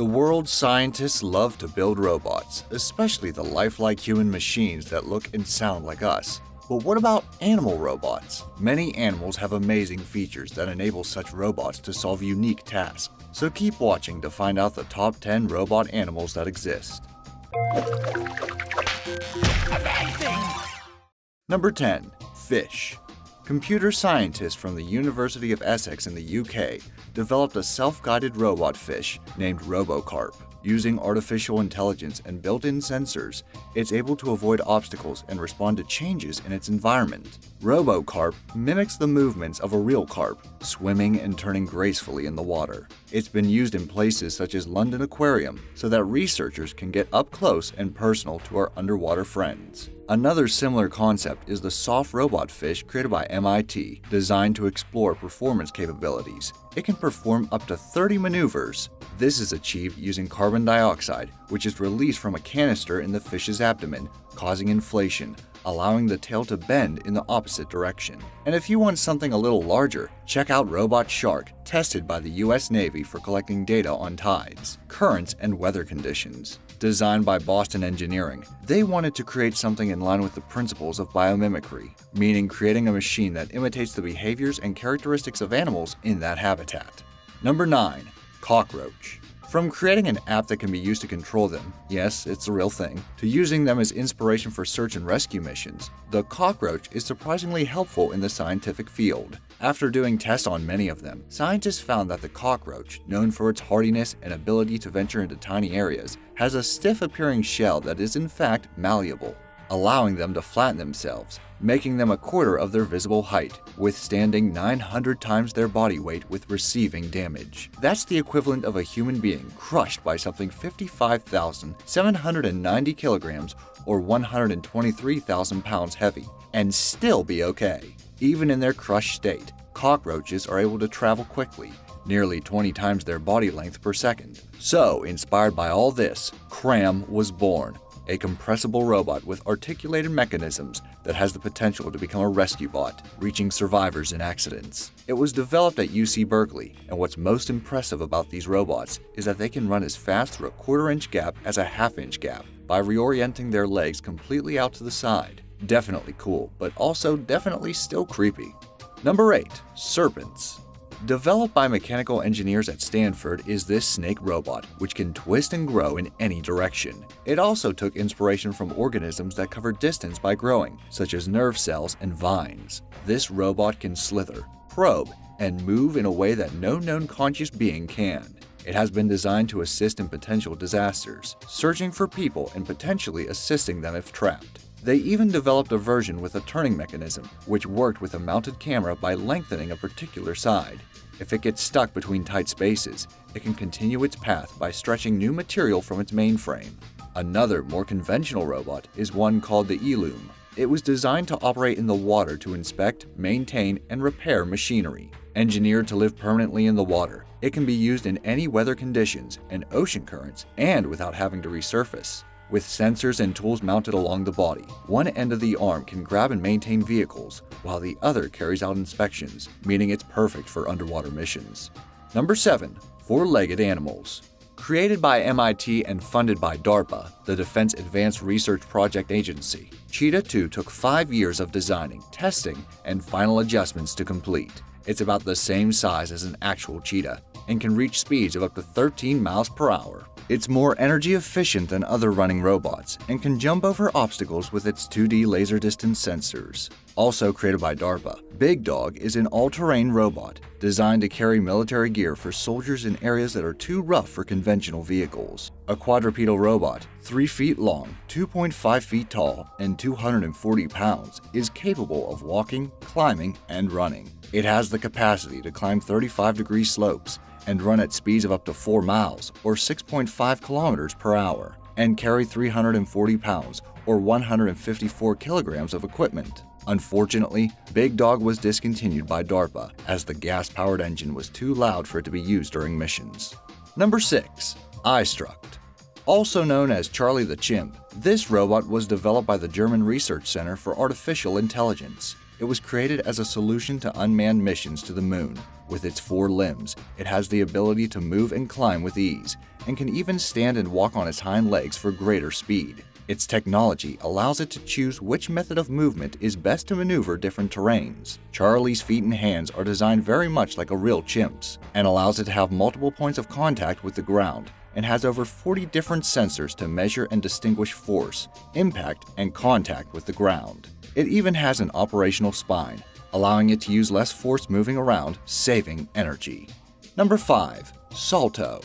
The world's scientists love to build robots, especially the lifelike human machines that look and sound like us. But what about animal robots? Many animals have amazing features that enable such robots to solve unique tasks. So keep watching to find out the top 10 robot animals that exist. Amazing! Number 10. Fish. Computer scientists from the University of Essex in the UK developed a self-guided robot fish named RoboCarp. Using artificial intelligence and built-in sensors, it's able to avoid obstacles and respond to changes in its environment. RoboCarp mimics the movements of a real carp, swimming and turning gracefully in the water. It's been used in places such as London Aquarium so that researchers can get up close and personal to our underwater friends. Another similar concept is the soft robot fish created by MIT, designed to explore performance capabilities. It can perform up to 30 maneuvers. This is achieved using carbon dioxide, which is released from a canister in the fish's abdomen, causing inflation, allowing the tail to bend in the opposite direction. And if you want something a little larger, check out Robot Shark, tested by the US Navy for collecting data on tides, currents, and weather conditions. Designed by Boston Engineering, they wanted to create something in line with the principles of biomimicry, meaning creating a machine that imitates the behaviors and characteristics of animals in that habitat. Number 9. Cockroach from creating an app that can be used to control them, yes, it's a real thing, to using them as inspiration for search and rescue missions, the cockroach is surprisingly helpful in the scientific field. After doing tests on many of them, scientists found that the cockroach, known for its hardiness and ability to venture into tiny areas, has a stiff appearing shell that is in fact malleable allowing them to flatten themselves, making them a quarter of their visible height, withstanding 900 times their body weight with receiving damage. That's the equivalent of a human being crushed by something 55,790 kilograms or 123,000 pounds heavy, and still be okay. Even in their crushed state, cockroaches are able to travel quickly, nearly 20 times their body length per second. So, inspired by all this, Cram was born, a compressible robot with articulated mechanisms that has the potential to become a rescue bot, reaching survivors in accidents. It was developed at UC Berkeley, and what's most impressive about these robots is that they can run as fast through a quarter inch gap as a half inch gap by reorienting their legs completely out to the side. Definitely cool, but also definitely still creepy. Number 8. Serpents Developed by mechanical engineers at Stanford is this snake robot, which can twist and grow in any direction. It also took inspiration from organisms that cover distance by growing, such as nerve cells and vines. This robot can slither, probe, and move in a way that no known conscious being can. It has been designed to assist in potential disasters, searching for people and potentially assisting them if trapped. They even developed a version with a turning mechanism, which worked with a mounted camera by lengthening a particular side. If it gets stuck between tight spaces, it can continue its path by stretching new material from its mainframe. Another, more conventional robot is one called the Eelume. It was designed to operate in the water to inspect, maintain, and repair machinery. Engineered to live permanently in the water, it can be used in any weather conditions and ocean currents and without having to resurface. With sensors and tools mounted along the body, one end of the arm can grab and maintain vehicles, while the other carries out inspections, meaning it's perfect for underwater missions. Number 7. Four-legged animals. Created by MIT and funded by DARPA, the Defense Advanced Research Project Agency, Cheetah 2 took five years of designing, testing, and final adjustments to complete. It's about the same size as an actual cheetah and can reach speeds of up to 13 miles per hour. It's more energy efficient than other running robots and can jump over obstacles with its 2D laser distance sensors. Also created by DARPA, Big Dog is an all-terrain robot designed to carry military gear for soldiers in areas that are too rough for conventional vehicles. A quadrupedal robot, 3 feet long, 2.5 feet tall, and 240 pounds, is capable of walking, climbing, and running. It has the capacity to climb 35 degree slopes and run at speeds of up to 4 miles or 6.5 kilometers per hour and carry 340 pounds or 154 kilograms of equipment. Unfortunately, Big Dog was discontinued by DARPA as the gas-powered engine was too loud for it to be used during missions. Number 6. iStruct also known as Charlie the Chimp, this robot was developed by the German Research Center for Artificial Intelligence. It was created as a solution to unmanned missions to the moon. With its four limbs, it has the ability to move and climb with ease, and can even stand and walk on its hind legs for greater speed. Its technology allows it to choose which method of movement is best to maneuver different terrains. Charlie's feet and hands are designed very much like a real chimp's, and allows it to have multiple points of contact with the ground, and has over 40 different sensors to measure and distinguish force, impact, and contact with the ground. It even has an operational spine, allowing it to use less force moving around, saving energy. Number 5. Salto.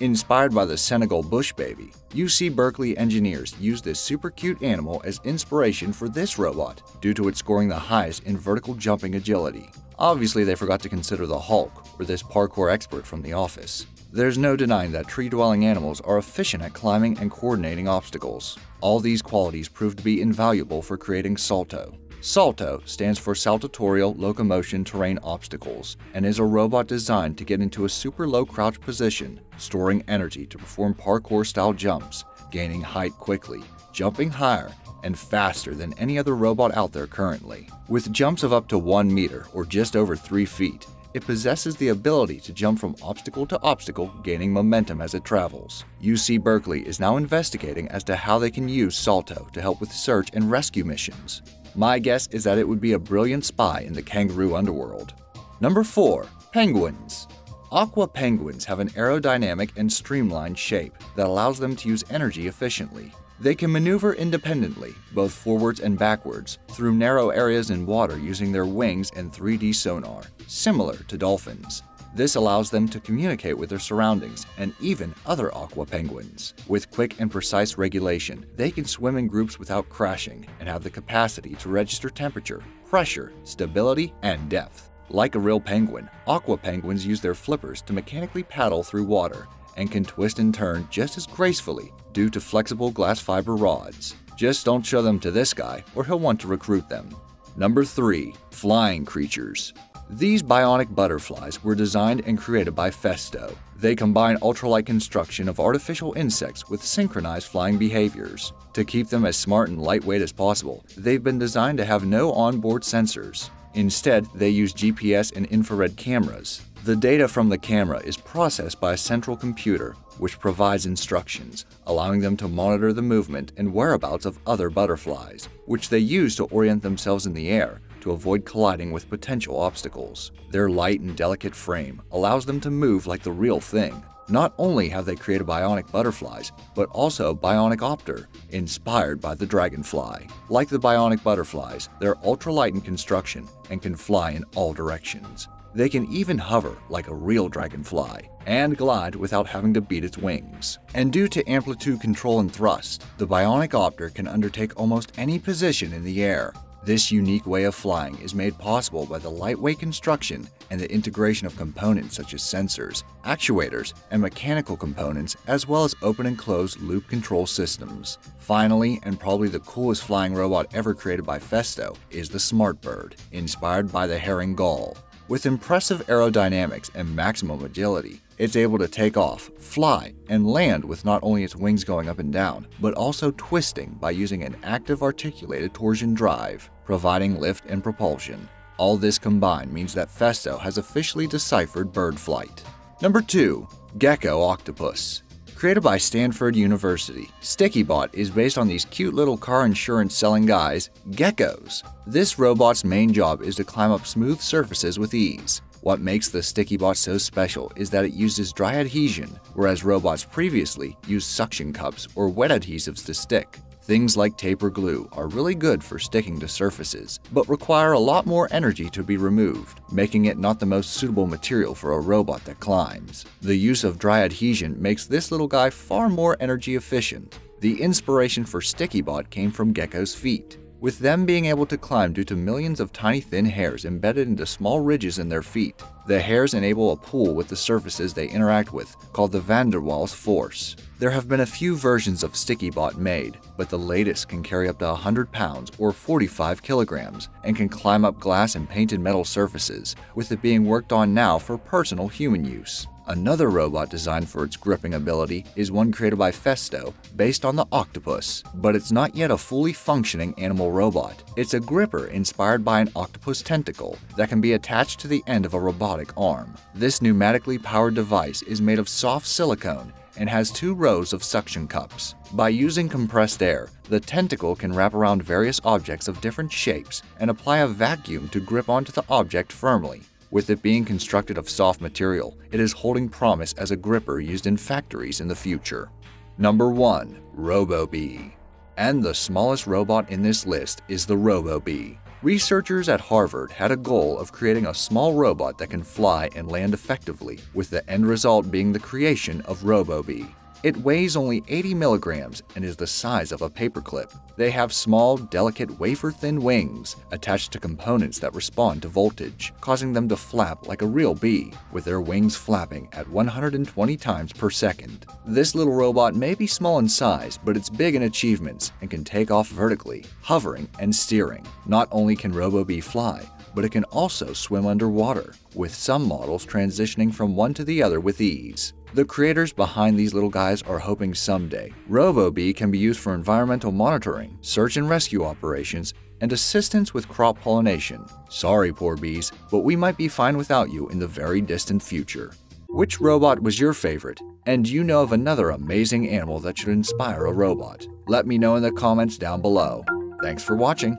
Inspired by the Senegal bush baby, UC Berkeley engineers used this super cute animal as inspiration for this robot due to it scoring the highest in vertical jumping agility. Obviously, they forgot to consider the Hulk or this parkour expert from The Office. There's no denying that tree dwelling animals are efficient at climbing and coordinating obstacles. All these qualities proved to be invaluable for creating Salto. Salto stands for Saltatorial Locomotion Terrain Obstacles and is a robot designed to get into a super low crouch position, storing energy to perform parkour style jumps, gaining height quickly, jumping higher, and faster than any other robot out there currently. With jumps of up to 1 meter or just over 3 feet, it possesses the ability to jump from obstacle to obstacle, gaining momentum as it travels. UC Berkeley is now investigating as to how they can use Salto to help with search and rescue missions. My guess is that it would be a brilliant spy in the kangaroo underworld. Number 4. Penguins. Aqua penguins have an aerodynamic and streamlined shape that allows them to use energy efficiently. They can maneuver independently, both forwards and backwards, through narrow areas in water using their wings and 3D sonar, similar to dolphins. This allows them to communicate with their surroundings and even other aqua penguins. With quick and precise regulation, they can swim in groups without crashing and have the capacity to register temperature, pressure, stability, and depth. Like a real penguin, aqua penguins use their flippers to mechanically paddle through water and can twist and turn just as gracefully due to flexible glass fiber rods. Just don't show them to this guy or he'll want to recruit them. Number 3. Flying Creatures These bionic butterflies were designed and created by Festo. They combine ultralight construction of artificial insects with synchronized flying behaviors. To keep them as smart and lightweight as possible, they've been designed to have no onboard sensors. Instead, they use GPS and infrared cameras. The data from the camera is processed by a central computer, which provides instructions, allowing them to monitor the movement and whereabouts of other butterflies, which they use to orient themselves in the air to avoid colliding with potential obstacles. Their light and delicate frame allows them to move like the real thing. Not only have they created bionic butterflies, but also Bionic Opter, inspired by the dragonfly. Like the bionic butterflies, they're ultralight in construction and can fly in all directions. They can even hover like a real dragonfly and glide without having to beat its wings. And due to amplitude control and thrust, the Bionic Opter can undertake almost any position in the air. This unique way of flying is made possible by the lightweight construction and the integration of components such as sensors, actuators, and mechanical components, as well as open and closed loop control systems. Finally, and probably the coolest flying robot ever created by Festo, is the Smartbird, inspired by the herring gull. With impressive aerodynamics and maximum agility, it's able to take off, fly, and land with not only its wings going up and down, but also twisting by using an active articulated torsion drive, providing lift and propulsion. All this combined means that Festo has officially deciphered bird flight. Number 2. Gecko Octopus Created by Stanford University, StickyBot is based on these cute little car insurance selling guys, geckos. This robot's main job is to climb up smooth surfaces with ease. What makes the StickyBot so special is that it uses dry adhesion, whereas robots previously used suction cups or wet adhesives to stick. Things like tape or glue are really good for sticking to surfaces, but require a lot more energy to be removed, making it not the most suitable material for a robot that climbs. The use of dry adhesion makes this little guy far more energy efficient. The inspiration for StickyBot came from Gecko's feet with them being able to climb due to millions of tiny thin hairs embedded into small ridges in their feet. The hairs enable a pull with the surfaces they interact with, called the van der Waals force. There have been a few versions of StickyBot made, but the latest can carry up to 100 pounds or 45 kilograms and can climb up glass and painted metal surfaces, with it being worked on now for personal human use. Another robot designed for its gripping ability is one created by Festo, based on the octopus, but it's not yet a fully functioning animal robot. It's a gripper inspired by an octopus tentacle that can be attached to the end of a robotic arm. This pneumatically powered device is made of soft silicone and has two rows of suction cups. By using compressed air, the tentacle can wrap around various objects of different shapes and apply a vacuum to grip onto the object firmly. With it being constructed of soft material, it is holding promise as a gripper used in factories in the future. Number 1. RoboBee And the smallest robot in this list is the RoboBee. Researchers at Harvard had a goal of creating a small robot that can fly and land effectively, with the end result being the creation of RoboBee. It weighs only 80 milligrams and is the size of a paperclip. They have small, delicate, wafer-thin wings attached to components that respond to voltage, causing them to flap like a real bee, with their wings flapping at 120 times per second. This little robot may be small in size, but it's big in achievements and can take off vertically, hovering and steering. Not only can RoboBee fly, but it can also swim underwater, with some models transitioning from one to the other with ease. The creators behind these little guys are hoping someday RoboBee can be used for environmental monitoring, search and rescue operations, and assistance with crop pollination. Sorry, poor bees, but we might be fine without you in the very distant future. Which robot was your favorite? And do you know of another amazing animal that should inspire a robot? Let me know in the comments down below. Thanks for watching.